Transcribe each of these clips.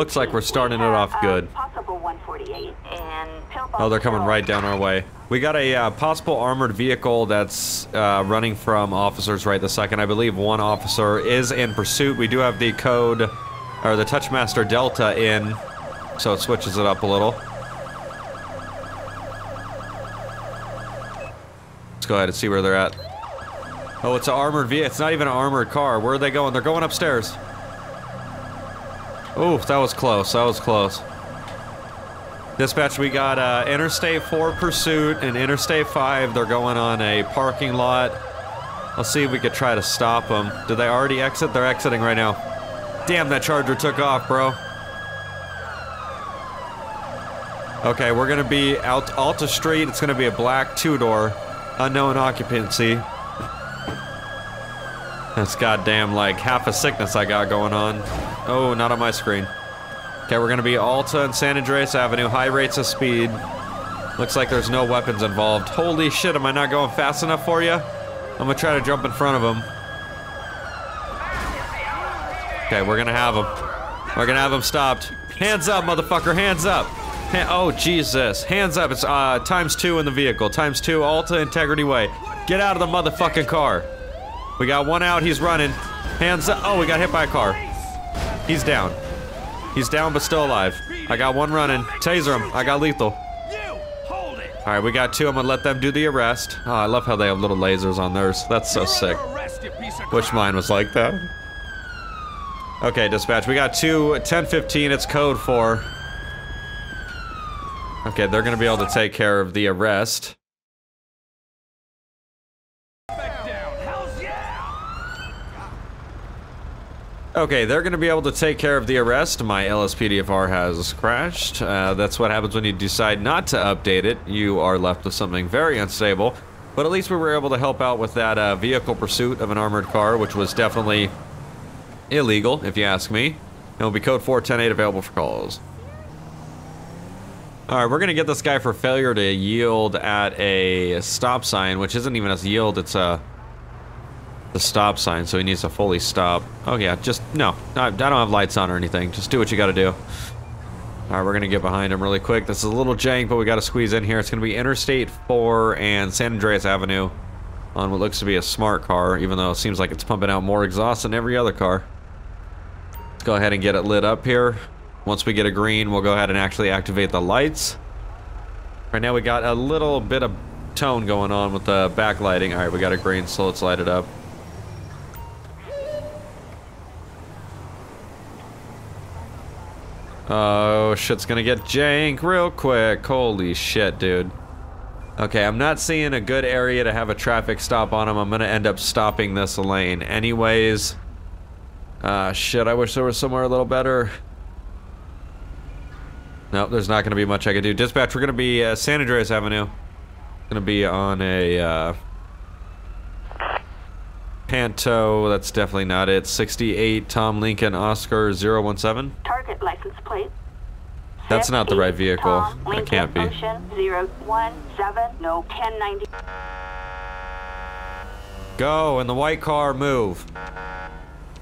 looks like we're starting it off good. Oh, they're coming right down our way. We got a uh, possible armored vehicle that's uh, running from officers right this second. I believe one officer is in pursuit. We do have the code, or the Touchmaster Delta in, so it switches it up a little. Let's go ahead and see where they're at. Oh, it's an armored vehicle. It's not even an armored car. Where are they going? They're going upstairs. Oof, that was close. That was close. Dispatch, we got uh, Interstate 4 pursuit and Interstate 5. They're going on a parking lot. Let's see if we could try to stop them. Did they already exit? They're exiting right now. Damn, that charger took off, bro. Okay, we're gonna be out Alta Street. It's gonna be a black two-door, unknown occupancy. That's goddamn like half a sickness I got going on. Oh, not on my screen. Okay, we're gonna be Alta and San Andreas Avenue, high rates of speed. Looks like there's no weapons involved. Holy shit, am I not going fast enough for you? I'm gonna try to jump in front of him. Okay, we're gonna have him. We're gonna have him stopped. Hands up, motherfucker, hands up. Ha oh, Jesus. Hands up, it's uh, times two in the vehicle. Times two, Alta Integrity Way. Get out of the motherfucking car. We got one out, he's running. Hands up. Oh, we got hit by a car. He's down. He's down but still alive. I got one running. Taser him. I got lethal. Alright, we got two. I'm gonna let them do the arrest. Oh, I love how they have little lasers on theirs. That's so sick. Which mine was like that. Okay, dispatch. We got two. 1015. It's code 4. Okay, they're gonna be able to take care of the arrest. Okay, they're going to be able to take care of the arrest. My LSPDFR has crashed. Uh, that's what happens when you decide not to update it. You are left with something very unstable. But at least we were able to help out with that uh, vehicle pursuit of an armored car, which was definitely illegal, if you ask me. It will be code 4108 available for calls. Alright, we're going to get this guy for failure to yield at a stop sign, which isn't even a yield, it's a the stop sign, so he needs to fully stop. Oh yeah, just, no, I, don't have lights on or anything. Just do what you gotta do. Alright, we're gonna get behind him really quick. This is a little jank, but we gotta squeeze in here. It's gonna be Interstate 4 and San Andreas Avenue on what looks to be a smart car, even though it seems like it's pumping out more exhaust than every other car. Let's go ahead and get it lit up here. Once we get a green, we'll go ahead and actually activate the lights. Right now we got a little bit of tone going on with the backlighting. Alright, we got a green, so let's light it up. Oh, shit's gonna get jank real quick. Holy shit, dude. Okay, I'm not seeing a good area to have a traffic stop on him. I'm gonna end up stopping this lane anyways. Ah, uh, shit, I wish there was somewhere a little better. Nope, there's not gonna be much I can do. Dispatch, we're gonna be uh, San Andreas Avenue. Gonna be on a, uh, Panto, that's definitely not it. 68 Tom Lincoln Oscar 017. Target license plate. That's not the right vehicle. Tom, Lincoln, that can't be. Ocean 017, no 1090. Go, in the white car, move.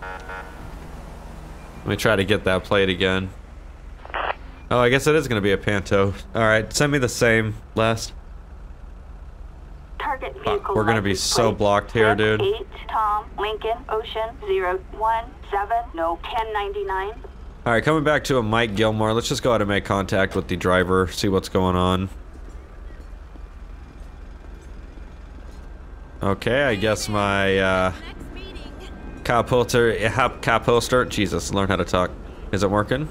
Let me try to get that plate again. Oh, I guess it is going to be a Panto. Alright, send me the same last. Target vehicle We're gonna be so blocked here, dude. Eight Tom Lincoln Ocean 017, no 1099. All right, coming back to a Mike Gilmore. Let's just go ahead and make contact with the driver, see what's going on. Okay, I guess my uh, cop holster. Jesus, learn how to talk. Is it working?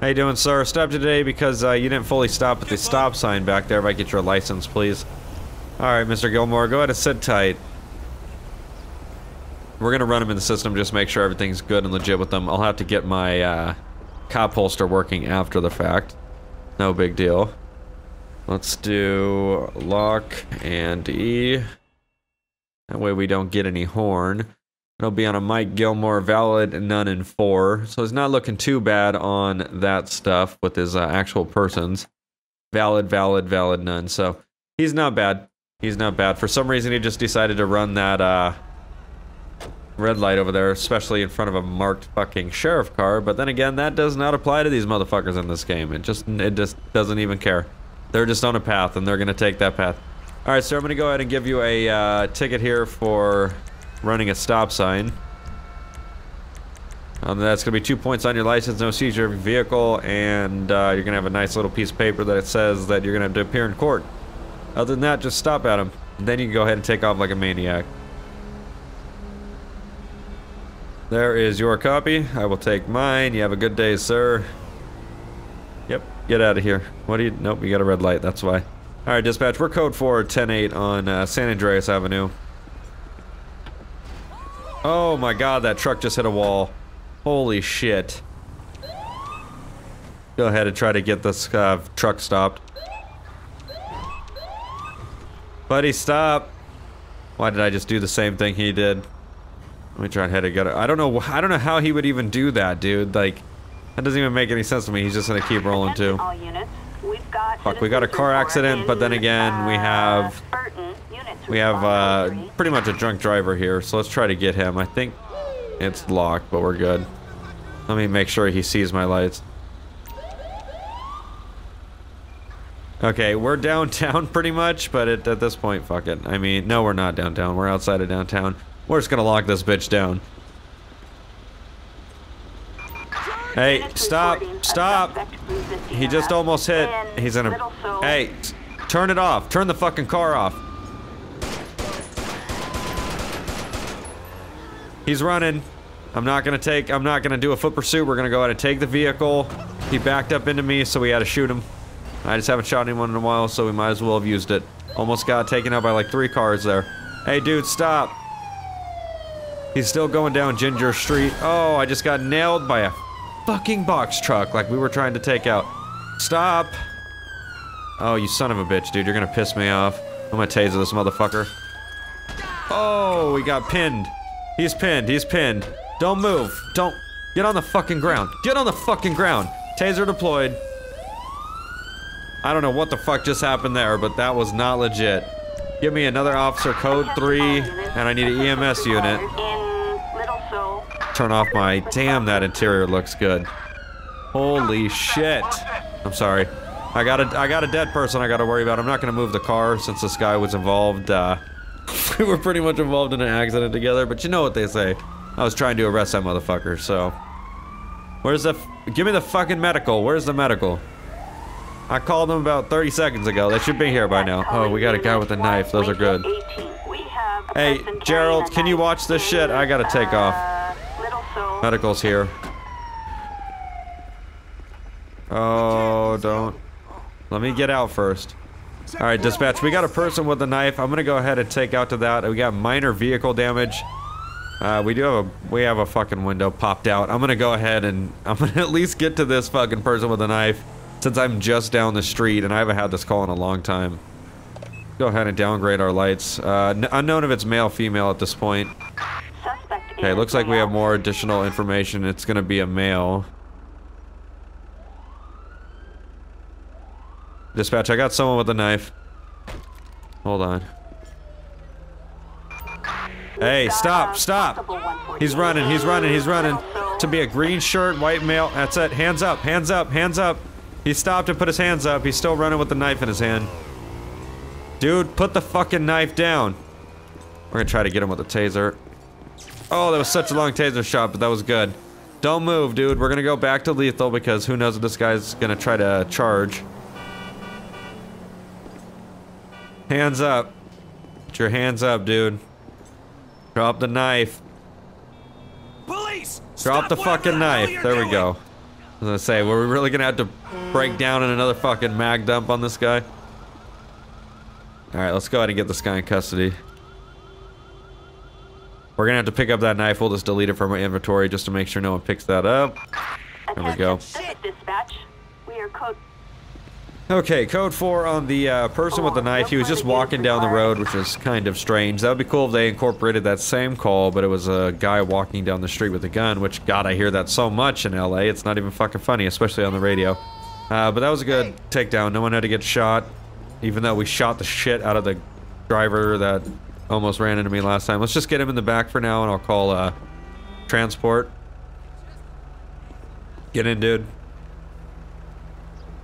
How you doing, sir? Stopped today because uh, you didn't fully stop at the stop sign back there. If I get your license, please. Alright, Mr. Gilmore, go ahead and sit tight. We're gonna run them in the system, just make sure everything's good and legit with them. I'll have to get my, uh, cop holster working after the fact. No big deal. Let's do lock and E. That way we don't get any horn. It'll be on a Mike Gilmore valid, none in four. So it's not looking too bad on that stuff with his uh, actual persons. Valid, valid, valid, none. So he's not bad. He's not bad. For some reason, he just decided to run that, uh, red light over there, especially in front of a marked fucking sheriff car. But then again, that does not apply to these motherfuckers in this game. It just it just doesn't even care. They're just on a path, and they're gonna take that path. All right, so I'm gonna go ahead and give you a uh, ticket here for running a stop sign. Um, that's gonna be two points on your license, no seizure of your vehicle, and uh, you're gonna have a nice little piece of paper that says that you're gonna have to appear in court. Other than that, just stop at him. Then you can go ahead and take off like a maniac. There is your copy. I will take mine. You have a good day, sir. Yep, get out of here. What do you... Nope, you got a red light, that's why. Alright, dispatch, we're code 4 10-8 on uh, San Andreas Avenue. Oh my god, that truck just hit a wall. Holy shit. Go ahead and try to get this uh, truck stopped. Buddy, stop. Why did I just do the same thing he did? Let me try and head it. I don't know. I don't know how he would even do that, dude. Like, that doesn't even make any sense to me. He's just gonna keep rolling too. All units. We've got Fuck, we got a car accident, report but then in, again, we uh, have- We have uh, pretty much a drunk driver here, so let's try to get him. I think it's locked, but we're good. Let me make sure he sees my lights. Okay, we're downtown pretty much, but it, at this point, fuck it. I mean, no, we're not downtown. We're outside of downtown. We're just gonna lock this bitch down. Hey, stop, stop. He just almost hit. He's in a. Hey, turn it off. Turn the fucking car off. He's running. I'm not gonna take. I'm not gonna do a foot pursuit. We're gonna go ahead and take the vehicle. He backed up into me, so we had to shoot him. I just haven't shot anyone in a while, so we might as well have used it. Almost got taken out by like three cars there. Hey, dude, stop. He's still going down Ginger Street. Oh, I just got nailed by a fucking box truck like we were trying to take out. Stop. Oh, you son of a bitch, dude. You're gonna piss me off. I'm gonna taser this motherfucker. Oh, we got pinned. He's pinned. He's pinned. Don't move. Don't. Get on the fucking ground. Get on the fucking ground. Taser deployed. I don't know what the fuck just happened there, but that was not legit. Give me another officer code 3, and I need an EMS unit. Turn off my... Damn, that interior looks good. Holy shit. I'm sorry. I got a, I got a dead person I gotta worry about. I'm not gonna move the car since this guy was involved, uh... we were pretty much involved in an accident together, but you know what they say. I was trying to arrest that motherfucker, so... Where's the... Give me the fucking medical. Where's the medical? I called them about 30 seconds ago. They should be here by now. Oh, we got a guy with a knife. Those are good. Hey, Gerald, can you watch this shit? I gotta take off. Medical's here. Oh, don't. Let me get out first. Alright, dispatch, we got a person with a knife. I'm gonna go ahead and take out to that. We got minor vehicle damage. Uh, we do have a we have a fucking window popped out. I'm gonna go ahead and I'm gonna at least get to this fucking person with a knife since I'm just down the street and I haven't had this call in a long time. Go ahead and downgrade our lights. Uh, unknown if it's male, female at this point. Suspect Okay, looks like we have more additional information. It's gonna be a male. Dispatch, I got someone with a knife. Hold on. Hey, stop, stop! He's running, he's running, he's running. To be a green shirt, white male. That's it. Hands up, hands up, hands up. He stopped and put his hands up. He's still running with the knife in his hand. Dude, put the fucking knife down. We're gonna try to get him with a taser. Oh, that was such a long taser shot, but that was good. Don't move, dude. We're gonna go back to lethal because who knows if this guy's gonna try to charge. Hands up. Put your hands up, dude. Drop the knife. Police! Drop the fucking hell knife. There we go. I was gonna say, were we really gonna have to break down in another fucking mag dump on this guy? Alright, let's go ahead and get this guy in custody. We're gonna have to pick up that knife. We'll just delete it from our inventory just to make sure no one picks that up. There we go. Dispatch. We are code Okay, code 4 on the uh, person with the knife. He was just walking down the road, which is kind of strange. That would be cool if they incorporated that same call, but it was a guy walking down the street with a gun, which, God, I hear that so much in LA. It's not even fucking funny, especially on the radio. Uh, but that was a good takedown. No one had to get shot, even though we shot the shit out of the driver that almost ran into me last time. Let's just get him in the back for now, and I'll call uh, transport. Get in, dude.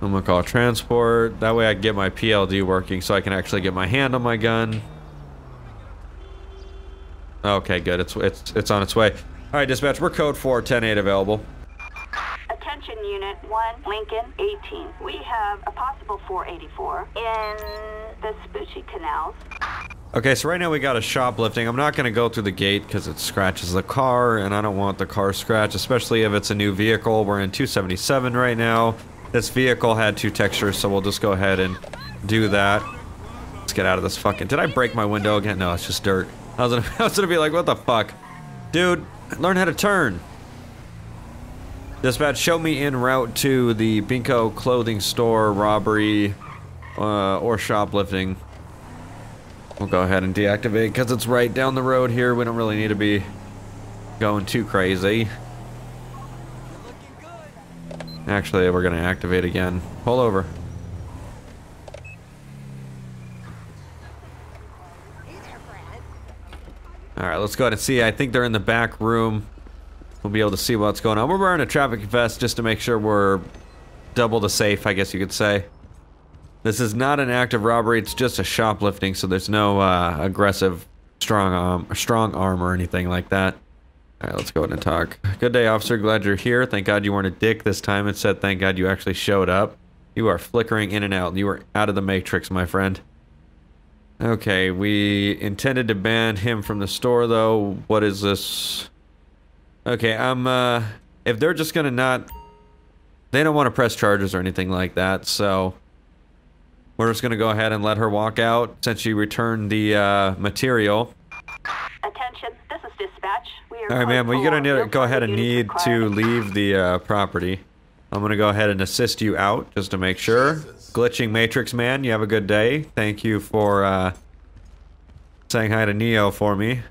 I'm gonna call transport. That way I can get my PLD working so I can actually get my hand on my gun. Okay, good. It's it's it's on its way. All right, dispatch. We're code 4, 10-8 available. Attention Unit 1, Lincoln 18. We have a possible 484 in the Vespucci Canals. Okay, so right now we got a shoplifting. I'm not going to go through the gate because it scratches the car, and I don't want the car scratched, especially if it's a new vehicle. We're in 277 right now. This vehicle had two textures, so we'll just go ahead and do that. Let's get out of this fucking... Did I break my window again? No, it's just dirt. I was gonna, I was gonna be like, what the fuck? Dude, learn how to turn. Dispatch, show me en route to the Binco clothing store robbery uh, or shoplifting. We'll go ahead and deactivate because it's right down the road here. We don't really need to be going too crazy. Actually, we're going to activate again. Pull over. Alright, let's go ahead and see. I think they're in the back room. We'll be able to see what's going on. We're wearing a traffic vest just to make sure we're double the safe, I guess you could say. This is not an act of robbery, it's just a shoplifting, so there's no uh, aggressive strong arm, strong arm or anything like that. Alright, let's go ahead and talk. Good day, officer. Glad you're here. Thank God you weren't a dick this time. Instead, thank God you actually showed up. You are flickering in and out. You are out of the matrix, my friend. Okay, we intended to ban him from the store, though. What is this? Okay, I'm, uh... If they're just gonna not... They don't want to press charges or anything like that, so... We're just gonna go ahead and let her walk out since she returned the, uh, material. Attention, this is dispatch. We are Alright, ma'am, well, you're gonna code need, go ahead and need to leave the, uh, property. I'm gonna go ahead and assist you out, just to make sure. Glitching Matrix Man, you have a good day. Thank you for, uh... Saying hi to Neo for me.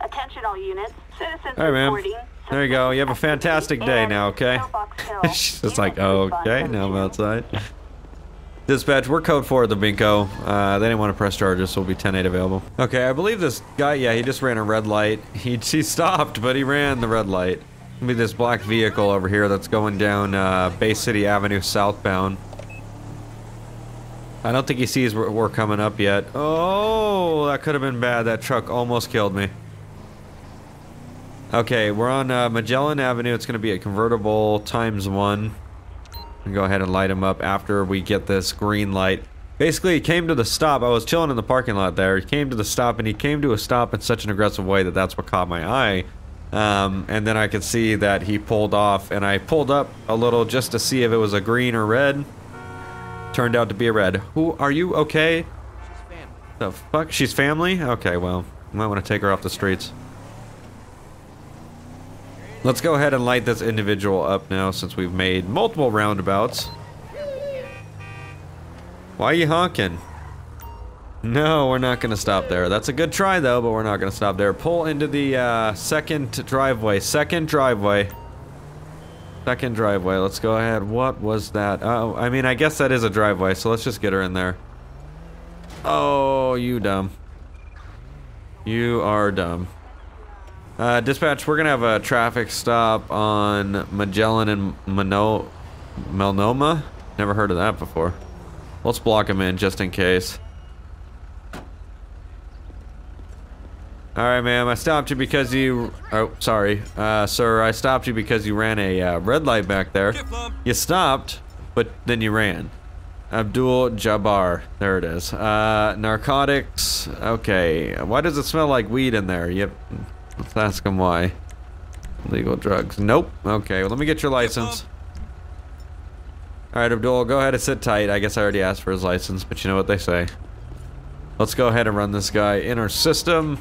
Attention all units. Citizens All right, ma'am. reporting There you go. You have a fantastic day now, okay? Pillbox Hill. She's just like, oh, okay, now I'm outside. Dispatch, we're code 4 at the Binco. Uh, they didn't want to press charges, so we'll be 10-8 available. Okay, I believe this guy, yeah, he just ran a red light. He, he stopped, but he ran the red light. Gonna be this black vehicle over here that's going down uh, Bay City Avenue southbound. I don't think he sees we're, we're coming up yet. Oh, that could have been bad. That truck almost killed me. Okay, we're on uh, Magellan Avenue. It's going to be a convertible times one. And go ahead and light him up after we get this green light. Basically, he came to the stop. I was chilling in the parking lot there. He came to the stop, and he came to a stop in such an aggressive way that that's what caught my eye. Um, and then I could see that he pulled off, and I pulled up a little just to see if it was a green or red. Turned out to be a red. Who are you? Okay. The fuck? She's family? Okay, well, I might want to take her off the streets. Let's go ahead and light this individual up now since we've made multiple roundabouts. Why are you honking? No, we're not going to stop there. That's a good try, though, but we're not going to stop there. Pull into the uh, second driveway. Second driveway. Second driveway. Let's go ahead. What was that? Oh, I mean, I guess that is a driveway, so let's just get her in there. Oh, you dumb. You are dumb. Uh, dispatch, we're gonna have a traffic stop on Magellan and Mano Melnoma. Never heard of that before. Let's block him in just in case. Alright, ma'am, I stopped you because you... Oh, sorry. Uh, sir, I stopped you because you ran a uh, red light back there. You stopped, but then you ran. Abdul Jabbar. There it is. Uh, narcotics. Okay. Why does it smell like weed in there? Yep. Let's ask him why. Legal drugs. Nope. Okay, well, let me get your license. Alright, Abdul, go ahead and sit tight. I guess I already asked for his license, but you know what they say. Let's go ahead and run this guy in our system.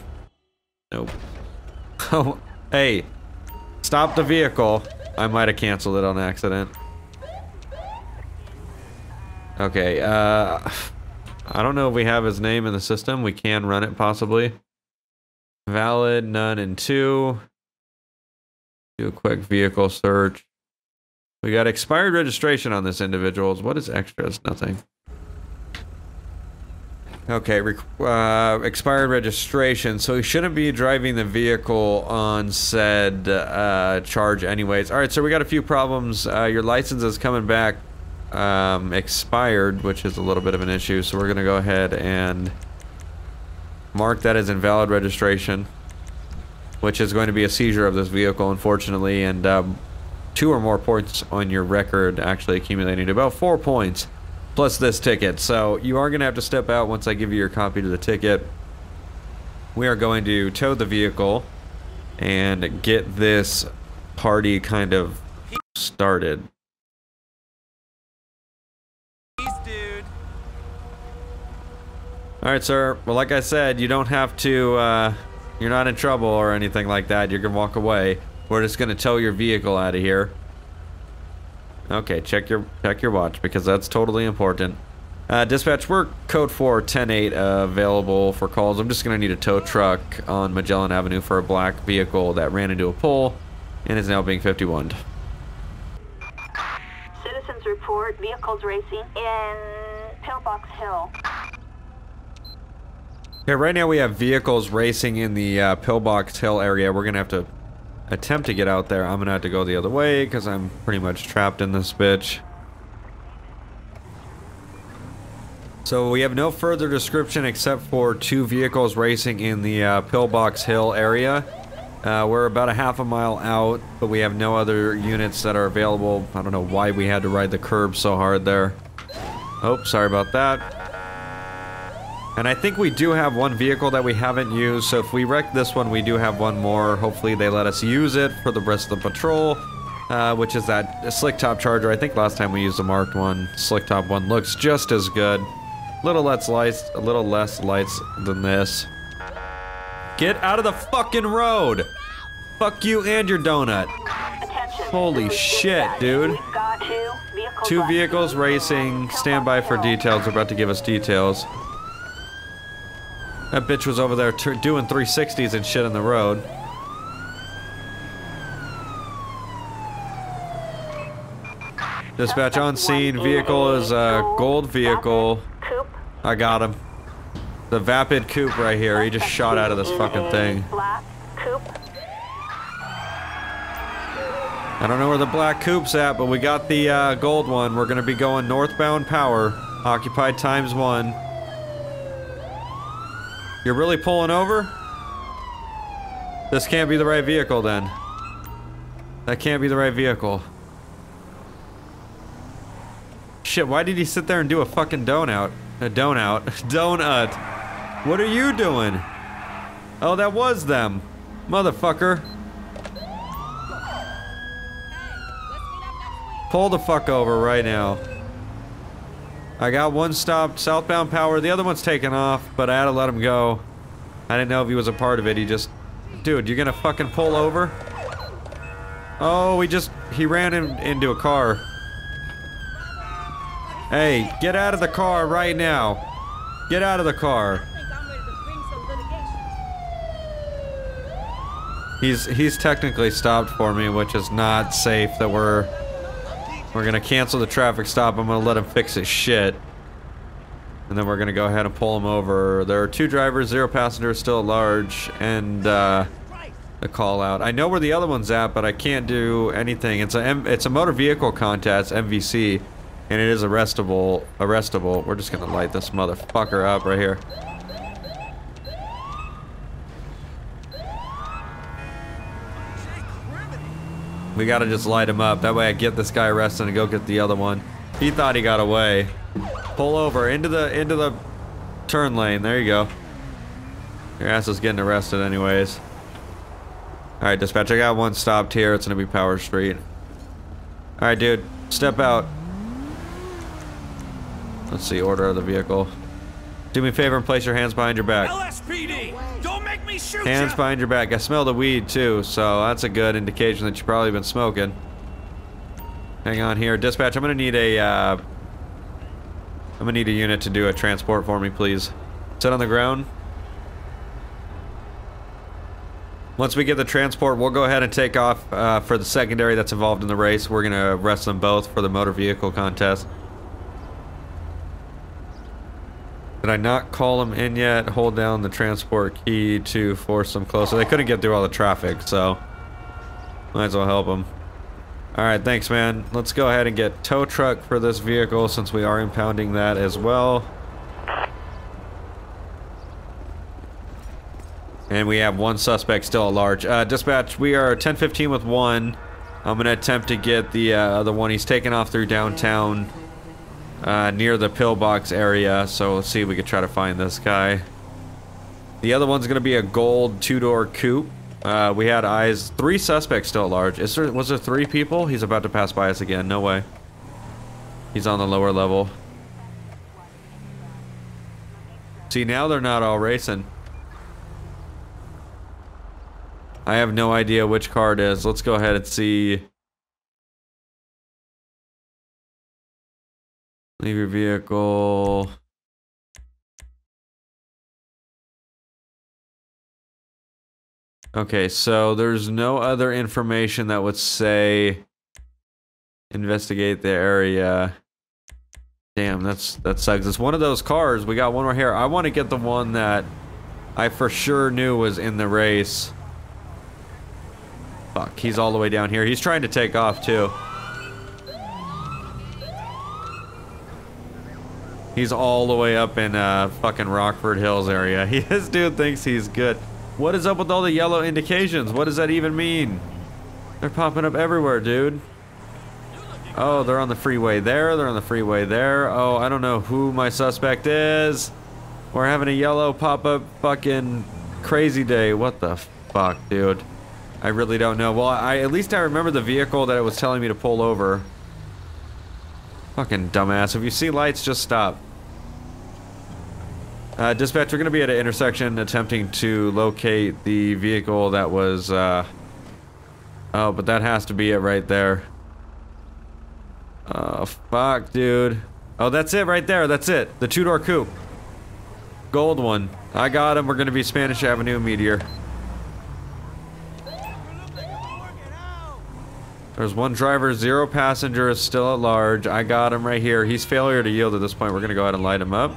Nope. Oh, hey. Stop the vehicle. I might have canceled it on accident. Okay, uh... I don't know if we have his name in the system. We can run it, possibly. Valid, none, and two. Do a quick vehicle search. We got expired registration on this individual. What is extras? Nothing. Okay, uh, expired registration. So he shouldn't be driving the vehicle on said uh, charge, anyways. All right, so we got a few problems. Uh, your license is coming back um, expired, which is a little bit of an issue. So we're gonna go ahead and mark that as invalid registration, which is going to be a seizure of this vehicle, unfortunately, and um, two or more points on your record, actually accumulating to about four points plus this ticket. So you are going to have to step out once I give you your copy to the ticket. We are going to tow the vehicle and get this party kind of started. All right, sir. Well, like I said, you don't have to, uh, you're not in trouble or anything like that. You can walk away. We're just going to tow your vehicle out of here. Okay, check your check your watch because that's totally important. Uh, dispatch, we're code 4 10-8 uh, available for calls. I'm just going to need a tow truck on Magellan Avenue for a black vehicle that ran into a pole and is now being 51. Citizens report vehicles racing in Pillbox Hill. Okay, right now we have vehicles racing in the uh, Pillbox Hill area. We're going to have to attempt to get out there. I'm going to have to go the other way because I'm pretty much trapped in this bitch. So we have no further description except for two vehicles racing in the uh, Pillbox Hill area. Uh, we're about a half a mile out, but we have no other units that are available. I don't know why we had to ride the curb so hard there. Oh, sorry about that. And I think we do have one vehicle that we haven't used, so if we wreck this one, we do have one more. Hopefully they let us use it for the rest of the patrol, uh, which is that Slick Top Charger. I think last time we used the marked one. Slick Top one looks just as good. Little less lights, a little less lights than this. Get out of the fucking road! Fuck you and your donut. Attention. Holy shit, dude. Two vehicles, Two vehicles racing. Stand by for details. They're about to give us details. That bitch was over there doing 360s and shit in the road. Dispatch on scene. Vehicle is a gold vehicle. I got him. The Vapid Coupe right here. He just shot out of this fucking thing. I don't know where the black coupe's at, but we got the uh, gold one. We're gonna be going northbound power. Occupied times one. You're really pulling over? This can't be the right vehicle then. That can't be the right vehicle. Shit, why did he sit there and do a fucking donut? A donut. Donut. What are you doing? Oh, that was them. Motherfucker. Pull the fuck over right now. I got one stopped, southbound power. The other one's taken off, but I had to let him go. I didn't know if he was a part of it. He just... Dude, you're gonna fucking pull over? Oh, he just... He ran in, into a car. Hey, get out of the car right now. Get out of the car. He's he's technically stopped for me, which is not safe that we're we're gonna cancel the traffic stop. I'm gonna let him fix his shit. And then we're gonna go ahead and pull him over. There are two drivers, zero passengers, still at large, and uh, the call out. I know where the other one's at, but I can't do anything. It's a M it's a motor vehicle contest, MVC, and it is arrestable. Arrestable. We're just gonna light this motherfucker up right here. We gotta just light him up. That way I get this guy arrested and go get the other one. He thought he got away. Pull over into the into the turn lane. There you go. Your ass is getting arrested anyways. Alright, dispatch, I got one stopped here. It's gonna be Power Street. Alright, dude. Step out. Let's see, order of the vehicle. Do me a favor and place your hands behind your back. LSPD! Hands behind your back. I smell the weed too, so that's a good indication that you've probably been smoking. Hang on here. Dispatch, I'm gonna need a, uh, I'm gonna need a unit to do a transport for me, please. Sit on the ground. Once we get the transport, we'll go ahead and take off uh, for the secondary that's involved in the race. We're gonna arrest them both for the motor vehicle contest. Did I not call him in yet? Hold down the transport key to force them closer. They couldn't get through all the traffic, so might as well help them. Alright, thanks man. Let's go ahead and get tow truck for this vehicle since we are impounding that as well. And we have one suspect still at large. Uh, dispatch, we are 1015 with one. I'm going to attempt to get the uh, other one. He's taken off through downtown uh, near the pillbox area. So let's see if we can try to find this guy. The other one's going to be a gold two-door coupe. Uh, we had eyes. Three suspects still at large. Is there, was there three people? He's about to pass by us again. No way. He's on the lower level. See, now they're not all racing. I have no idea which car it is. Let's go ahead and see. Leave your vehicle. Okay, so there's no other information that would say investigate the area. Damn, that's that sucks. It's one of those cars. We got one right here. I want to get the one that I for sure knew was in the race. Fuck, he's all the way down here. He's trying to take off too. He's all the way up in uh, fucking Rockford Hills area. He, this dude thinks he's good. What is up with all the yellow indications? What does that even mean? They're popping up everywhere, dude. Oh, they're on the freeway there. They're on the freeway there. Oh, I don't know who my suspect is. We're having a yellow pop-up fucking crazy day. What the fuck, dude? I really don't know. Well, I at least I remember the vehicle that it was telling me to pull over. Fucking dumbass. If you see lights, just stop. Uh, dispatch, we're going to be at an intersection attempting to locate the vehicle that was, uh... Oh, but that has to be it right there. Oh, fuck, dude. Oh, that's it right there. That's it. The two-door coupe. Gold one. I got him. We're going to be Spanish Avenue Meteor. There's one driver, zero passengers, still at large. I got him right here. He's failure to yield at this point. We're going to go ahead and light him up.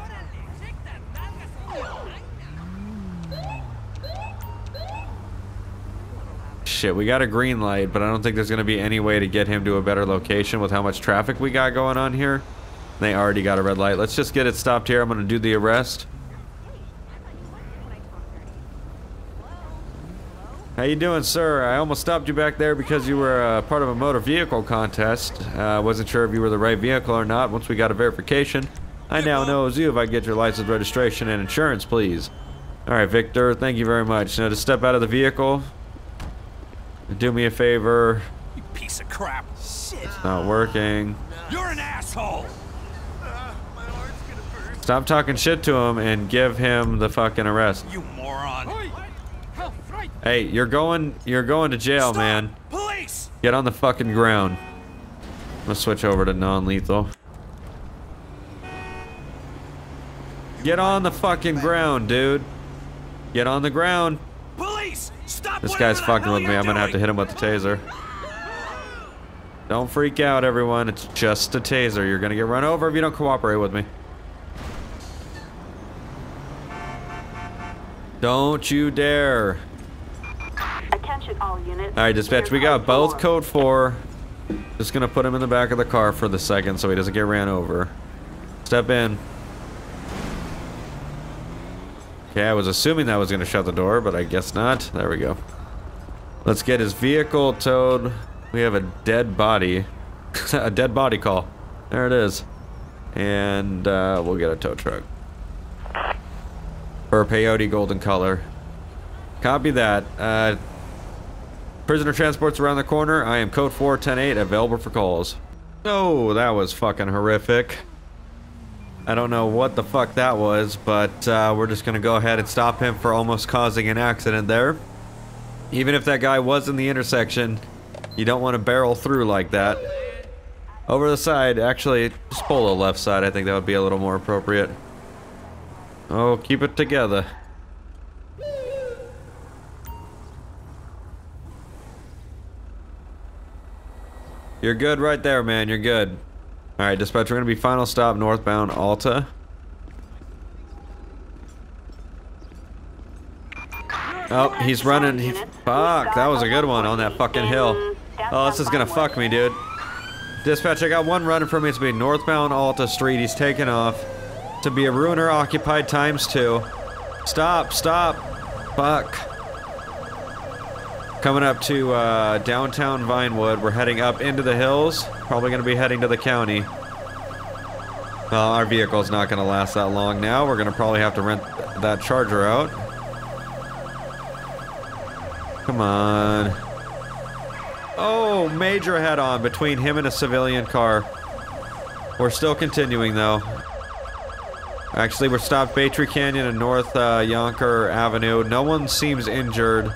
Shit, we got a green light, but I don't think there's going to be any way to get him to a better location with how much traffic we got going on here. They already got a red light. Let's just get it stopped here. I'm going to do the arrest. How you doing, sir? I almost stopped you back there because you were uh, part of a motor vehicle contest. I uh, wasn't sure if you were the right vehicle or not. Once we got a verification, I now know it's you if I get your license, registration, and insurance, please. All right, Victor, thank you very much. Now, to step out of the vehicle, do me a favor. You piece of crap. Shit. It's not working. You're an asshole. Stop talking shit to him and give him the fucking arrest. You moron. Hey, you're going you're going to jail, Stop. man. Police. Get on the fucking ground. I'm gonna switch over to non-lethal. Get on the fucking ground, dude. Get on the ground. This guy's fucking with me. I'm gonna have to hit him with the taser. Don't freak out, everyone. It's just a taser. You're gonna get run over if you don't cooperate with me. Don't you dare. Attention all units. Alright, dispatch, we got both code 4. Just gonna put him in the back of the car for the second so he doesn't get ran over. Step in. Okay, I was assuming that was gonna shut the door, but I guess not. There we go. Let's get his vehicle towed. We have a dead body. a dead body call. There it is. And uh, we'll get a tow truck. For a peyote golden color. Copy that. Uh, prisoner transport's around the corner. I am code 410-8, available for calls. Oh, that was fucking horrific. I don't know what the fuck that was, but uh, we're just gonna go ahead and stop him for almost causing an accident there. Even if that guy was in the intersection, you don't want to barrel through like that. Over the side, actually, just pull the left side. I think that would be a little more appropriate. Oh, keep it together. You're good right there, man. You're good. Alright, dispatch, we're gonna be final stop northbound Alta. Oh, he's running. He, fuck, that was a good one on that fucking hill. Oh, this is gonna fuck me, dude. Dispatch, I got one running for me. It's be northbound Alta Street. He's taking off. To be a ruiner occupied times two. Stop, stop. Fuck. Coming up to uh, downtown Vinewood. We're heading up into the hills. Probably gonna be heading to the county. Well, our vehicle's not gonna last that long now. We're gonna probably have to rent that charger out. Come on. Oh, major head on between him and a civilian car. We're still continuing though. Actually, we're stopped Baytree Canyon and North uh, Yonker Avenue. No one seems injured.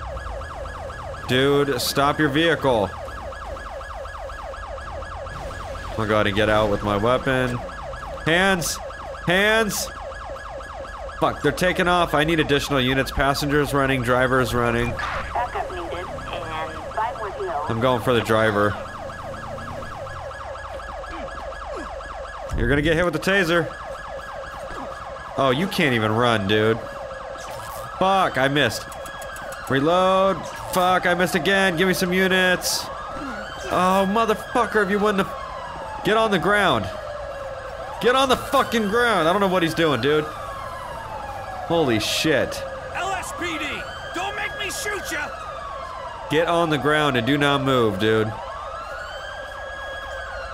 Dude, stop your vehicle. I'll go ahead and get out with my weapon. Hands! Hands! Fuck, they're taking off. I need additional units. Passengers running, drivers running. Backup needed in Vinewood Hills. I'm going for the driver. You're gonna get hit with the taser. Oh, you can't even run, dude. Fuck, I missed. Reload. Fuck, I missed again. Give me some units. Oh, motherfucker, if you wouldn't have... Get on the ground. Get on the fucking ground. I don't know what he's doing, dude. Holy shit. LSPD! Don't make me shoot ya! Get on the ground and do not move, dude.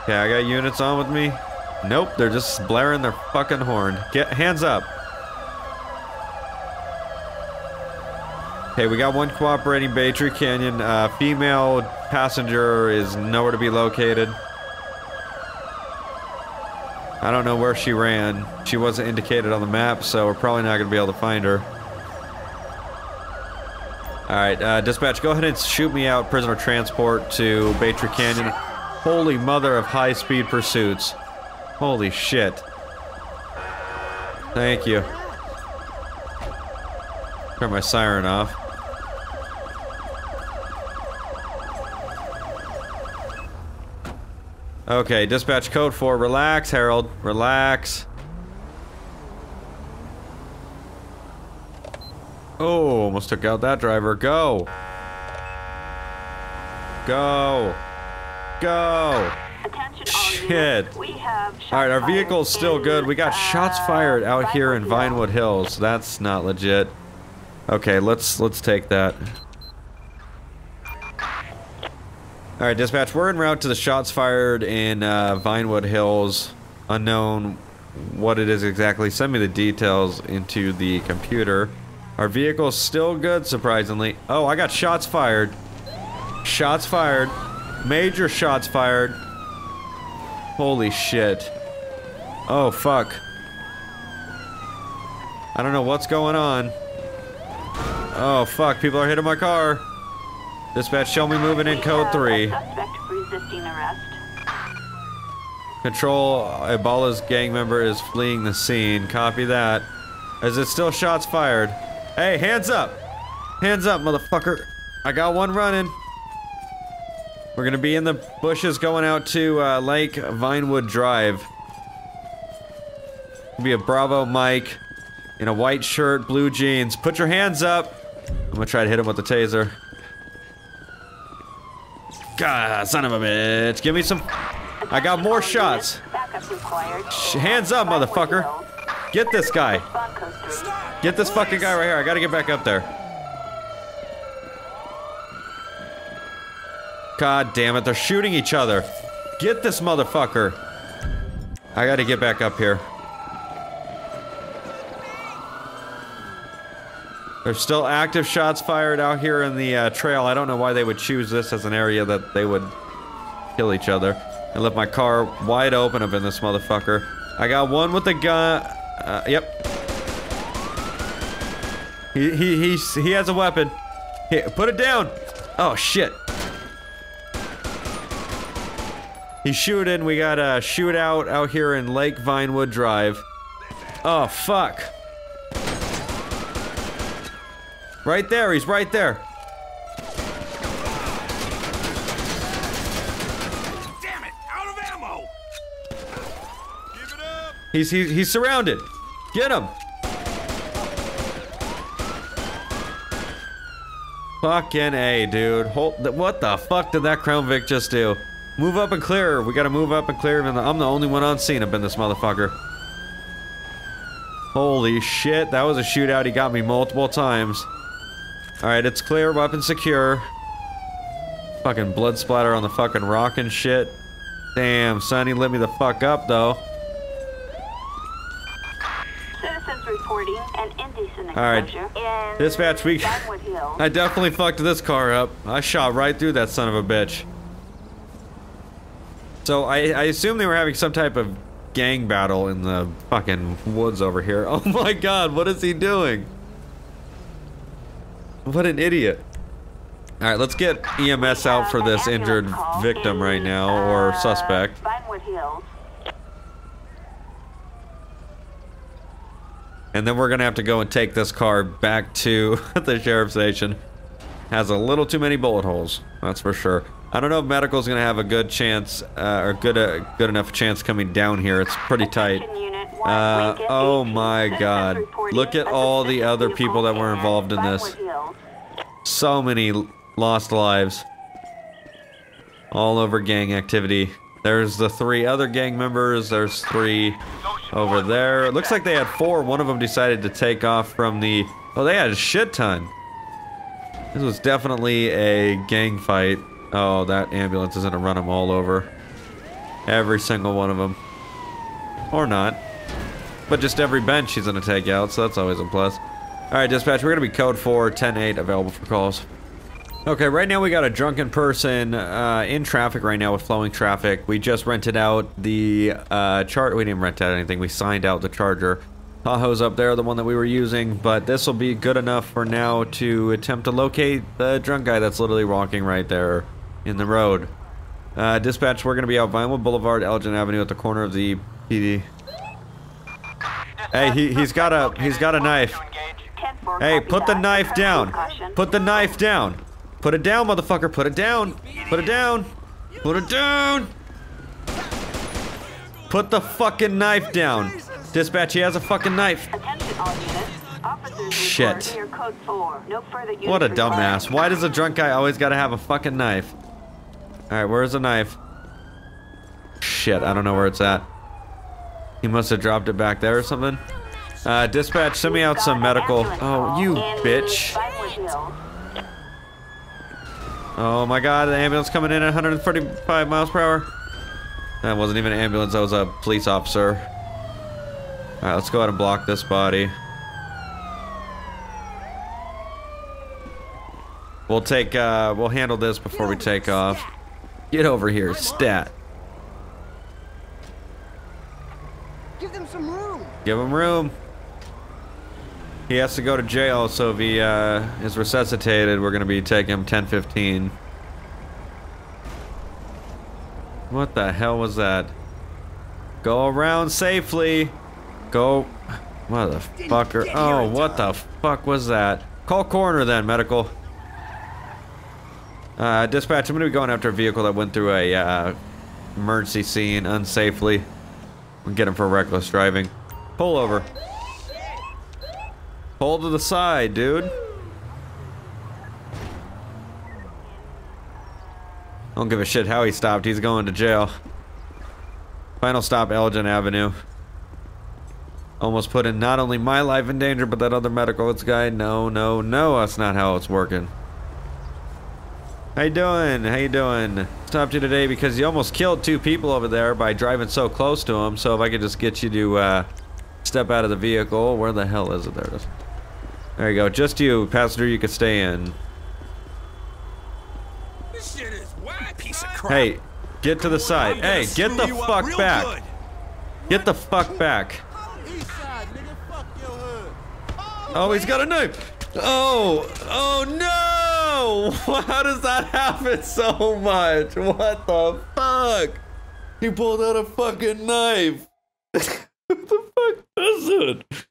Okay, I got units on with me. Nope, they're just blaring their fucking horn. Get hands up. Okay, we got one cooperating Baytree Canyon. Uh, female passenger is nowhere to be located. I don't know where she ran. She wasn't indicated on the map, so we're probably not going to be able to find her. Alright, uh, dispatch, go ahead and shoot me out prisoner transport to Baytree Canyon. Holy mother of high-speed pursuits. Holy shit. Thank you. Turn my siren off. Okay, dispatch code 4. Relax, Harold. Relax. Oh, almost took out that driver. Go. Go. Go. Shit. units. We have shots Alright, our vehicle's still good. We got shots uh, fired out here in Vinewood Hills. That's not legit. Okay, let's let's take that. Alright, dispatch, we're en route to the shots fired in uh, Vinewood Hills. Unknown what it is exactly. Send me the details into the computer. Our vehicle's still good, surprisingly. Oh, I got shots fired. Shots fired. Major shots fired. Holy shit. Oh, fuck. I don't know what's going on. Oh, fuck. People are hitting my car. Dispatch, show me moving in code 3. Suspect resisting arrest. Control, a Ballas gang member is fleeing the scene. Copy that. Is it still shots fired? Hey, hands up! Hands up, motherfucker. I got one running. We're gonna be in the bushes going out to uh, Lake Vinewood Drive. Be a Bravo Mike in a white shirt, blue jeans. Put your hands up. I'm gonna try to hit him with the taser. God, son of a bitch. Give me some. I got more shots. Hands up, motherfucker. Get this guy. Respond code 3. Get this fucking guy right here. I gotta get back up there. God damn it, they're shooting each other. Get this motherfucker. I gotta get back up here. There's still active shots fired out here in the uh, trail. I don't know why they would choose this as an area that they would kill each other. I left my car wide open up in this motherfucker. I got one with the gun. Uh, yep. He he he's, he has a weapon. Here, put it down. Oh shit. He's shooting. We got a shootout out here in Lake Vinewood Drive. Oh fuck. Right there. He's right there. Damn it! Out of ammo! He's he's he's surrounded. Get him. Fucking A, dude. Hold, what the fuck did that Crown Vic just do? Move up and clear. We gotta move up and clear. I'm the only one on scene up in this motherfucker. Holy shit, that was a shootout. He got me multiple times. Alright, it's clear. Weapon secure. Fucking blood splatter on the fucking rock and shit. Damn, son, he lit me the fuck up, though. Citizens reporting an indecent All right. exposure in Dispatch, we- I definitely fucked this car up. I shot right through that son of a bitch. So I, I assume they were having some type of gang battle in the fucking woods over here. Oh my god, what is he doing? What an idiot. Alright, let's get EMS out for this injured victim right now, or uh, suspect. Vinewood Hills. And then we're gonna have to go and take this car back to the sheriff's station. Has a little too many bullet holes, that's for sure. I don't know if medical's gonna have a good chance, uh, or good uh, good enough chance coming down here. It's pretty tight. Attention unit one, Uh, oh my God. Look at all the other people that were involved in this. So many lost lives. All over gang activity. There's the three other gang members. There's three over there. It looks like they had four. One of them decided to take off from the. Oh, they had a shit ton. This was definitely a gang fight. Oh, that ambulance is gonna run them all over. Every single one of them. Or not. But just every bench she's gonna take out, so that's always a plus. Alright, dispatch, we're gonna be code 4, 10-8, available for calls. Okay, right now we got a drunken person uh, in traffic right now with flowing traffic. We just rented out the uh, chart. We didn't rent out anything. We signed out the Charger. Tahoe's up there, the one that we were using, but this will be good enough for now to attempt to locate the drunk guy that's literally walking right there in the road. Uh, dispatch, we're going to be out Vinewood Boulevard, Elgin Avenue at the corner of the PD. Hey, he, he's got a he's got a knife. Hey, put the knife down. Put the knife down. Put it down, motherfucker. Put it down. Put it down. Put it down. Put the fucking knife down. Dispatch, he has a fucking knife. Shit. report near code 4. No further units What a dumbass. Why does a drunk guy always gotta have a fucking knife? Alright, where's the knife? Shit, I don't know where it's at. He must have dropped it back there or something. Uh, dispatch, send me out some medical. Oh, you bitch. Oh my god, the ambulance coming in at 135 miles per hour. That wasn't even an ambulance, that was a police officer. Alright, let's go ahead and block this body. We'll take, uh, we'll handle this before we take off. Get over here, stat. Give them some room. Give them room. He has to go to jail, so if he, uh, is resuscitated, we're gonna be taking him 1015. What the hell was that? Go around safely. Go. Motherfucker. Oh, what the fuck was that? Call coroner then, medical. Uh, dispatch, I'm gonna be going after a vehicle that went through a, uh, emergency scene unsafely. We'll get him for reckless driving. Pull over. Pull to the side, dude. Don't give a shit how he stopped. He's going to jail. Final stop, Elgin Avenue. Almost put in not only my life in danger, but that other medical guy. No, no, no, that's not how it's working. How you doing? How you doing? Stopped you today because you almost killed two people over there by driving so close to them. So if I could just get you to uh, step out of the vehicle. Where the hell is it? There it is. There you go. Just you, passenger. You could stay in. This shit is whack. Piece of crap. Hey, get to the side. Hey, get the fuck back. good. Get the fuck back. East side, nigga. Fuck your hood. Oh, oh he's got a knife. Oh, oh no! How does that happen so much? What the fuck? He pulled out a fucking knife. what the fuck is it?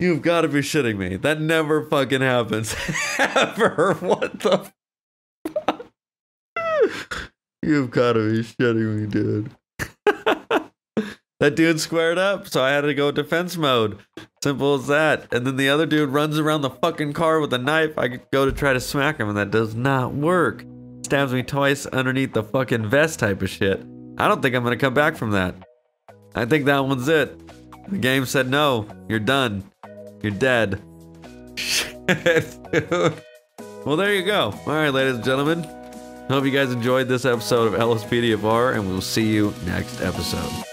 You've got to be shitting me. That never fucking happens. Ever. What the fuck? You've got to be shitting me, dude. that dude squared up, so I had to go defense mode. Simple as that. And then the other dude runs around the fucking car with a knife. I go to try to smack him, and that does not work. Stabs me twice underneath the fucking vest type of shit. I don't think I'm gonna come back from that. I think that one's it. The game said no. You're done. You're dead. Shit, dude. Well, there you go. All right, ladies and gentlemen. Hope you guys enjoyed this episode of LSPDFR, and we'll see you next episode.